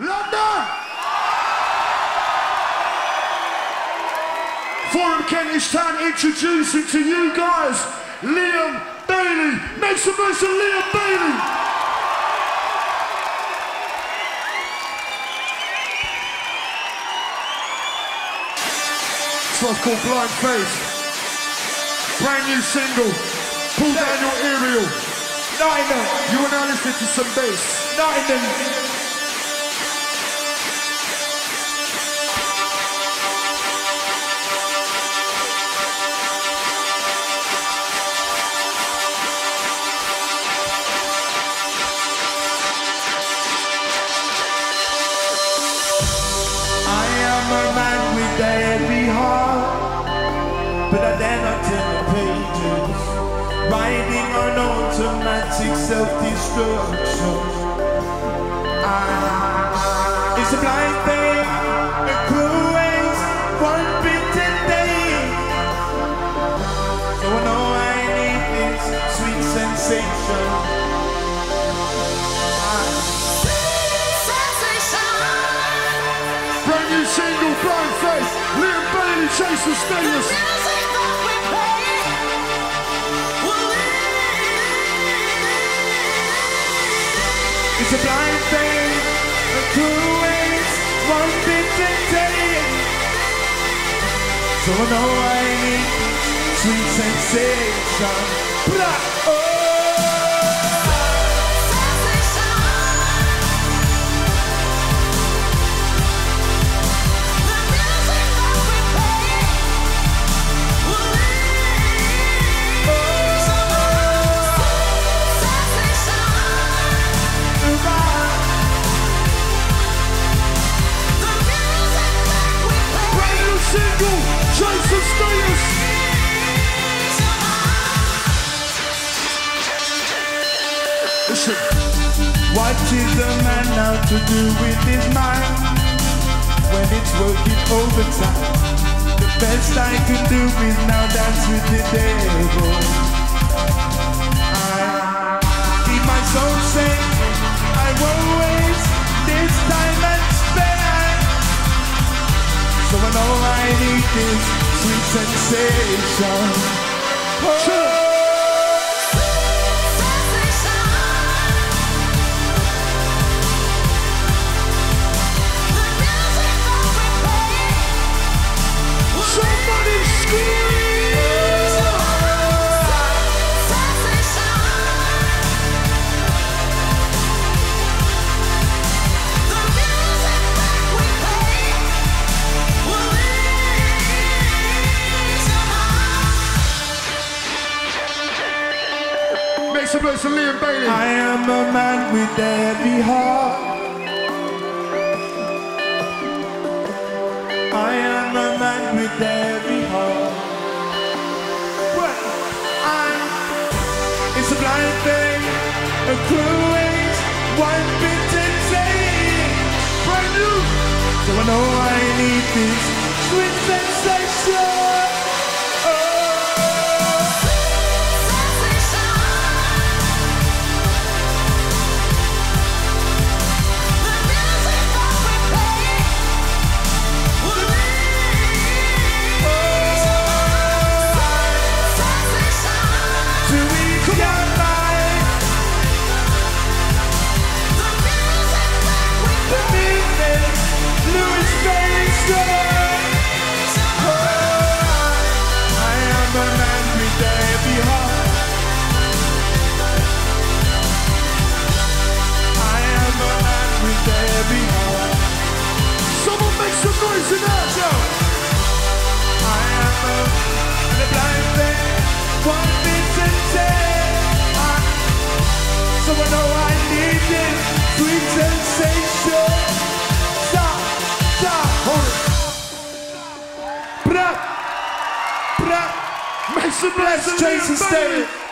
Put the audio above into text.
London! Forum Kentish Town introducing to you guys Liam Bailey. Make some noise for Liam Bailey. One's called Blind Faith. Brand new single. Pull down your aerial. Nottingham, You are now listening to some bass. Nottingham. Riding on automatic self-destruction. I, it's a blind thing, a cruel waste, one bitter day. So I know I need this sweet sensation. Brand new single, Blind Faith. Liam Bailey, Chase the It's a blind waste, one day. So I know I need sweet sensation. Blah, oh. Single, the Listen, What is a man now to do with his mind when it's working overtime? The best I can do is now dance with the devil. I keep my soul safe. I won't waste this time So I know I need this sweet sensation. Oh. I am a man with heavy heart. I am a man with heavy heart. What? I'm. It's a blind thing, a cruel waste, one bitter day. Brand new. So I know I need this sweet sensation. With a heavy heart. Someone make some noise in there. I am a the blind thing, one day. So I know I need this sweet sensation. Stop, stop, hold it. Bra, bra. Make some noise Let's for